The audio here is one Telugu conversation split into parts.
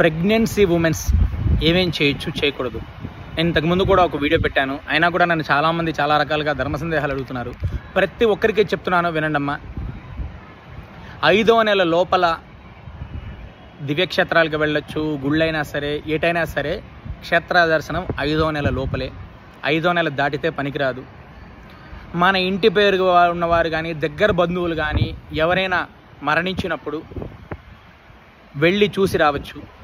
ప్రెగ్నెన్సీ ఉమెన్స్ ఏమేం చేయొచ్చు చేయకూడదు. నేను ఇంతకుముందు కూడా ఒక వీడియో పెట్టాను. అయినా కూడా నన్ను చాలామంది చాలా రకాలుగా ధర్మ సందేహాలు అడుగుతున్నారు. ప్రతి ఒక్కరికి చెప్తున్నాను వినండమ్మా. ఐదో నెల లోపల దివ్యక్షేత్రాలకు వెళ్ళొచ్చు. గుళ్ళైనా సరే ఏటైనా సరే క్షేత్ర దర్శనం ఐదో నెల లోపలే. ఐదో నెల దాటితే పనికిరాదు. మన ఇంటి పేరు ఉన్నవారు కానీ దగ్గర బంధువులు కానీ ఎవరైనా మరణించినప్పుడు వెళ్ళి చూసి రావచ్చు.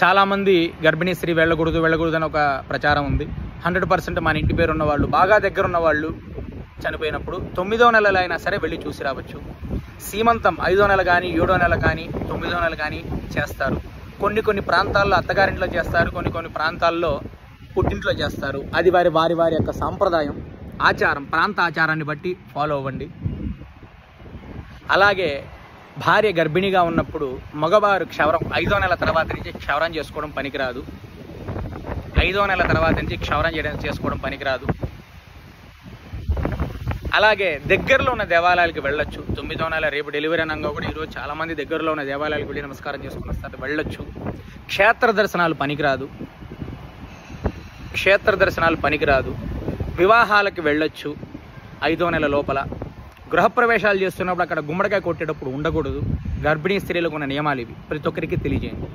చాలామంది గర్భిణీ స్త్రీ వెళ్ళకూడదు వెళ్ళకూడదు అని ఒక ప్రచారం ఉంది. హండ్రెడ్ పర్సెంట్ మన ఇంటి పేరు ఉన్నవాళ్ళు బాగా దగ్గర ఉన్నవాళ్ళు చనిపోయినప్పుడు తొమ్మిదో నెలలు అయినా సరే వెళ్ళి చూసి రావచ్చు. సీమంతం ఐదో నెల కానీ ఏడో నెల కానీ తొమ్మిదో నెల కానీ చేస్తారు. కొన్ని కొన్ని ప్రాంతాల్లో అత్తగారింట్లో చేస్తారు కొన్ని కొన్ని ప్రాంతాల్లో పుట్టింట్లో చేస్తారు. అది వారి వారి వారి యొక్క సాంప్రదాయం ఆచారం ప్రాంత ఆచారాన్ని బట్టి ఫాలో అవ్వండి. అలాగే భార్య గర్భిణిగా ఉన్నప్పుడు మగవారు క్షవరం ఐదో నెల తర్వాత నుంచి క్షవరం చేసుకోవడం పనికిరాదు. ఐదో నెల తర్వాత నుంచి క్షవరం చేయడం చేసుకోవడం పనికిరాదు. అలాగే దగ్గరలో ఉన్న దేవాలయాలకు వెళ్ళొచ్చు. తొమ్మిదో నెల రేపు డెలివరీ అనగా కూడా ఈరోజు చాలామంది దగ్గరలో ఉన్న దేవాలయాలకు వెళ్ళి నమస్కారం చేసుకుని వస్తారు వెళ్ళొచ్చు. క్షేత్ర దర్శనాలు పనికిరాదు. క్షేత్ర దర్శనాలు పనికిరాదు. వివాహాలకు వెళ్ళొచ్చు ఐదో నెల లోపల. గృహప్రవేశాలు చేస్తున్నప్పుడు అక్కడ గుమ్మడికాయ కొట్టేటప్పుడు ఉండకూడదు. గర్భిణీ స్త్రీలకు ఉన్న నియమాలు ఇవి. ప్రతి ఒక్కరికి తెలియజేయండి.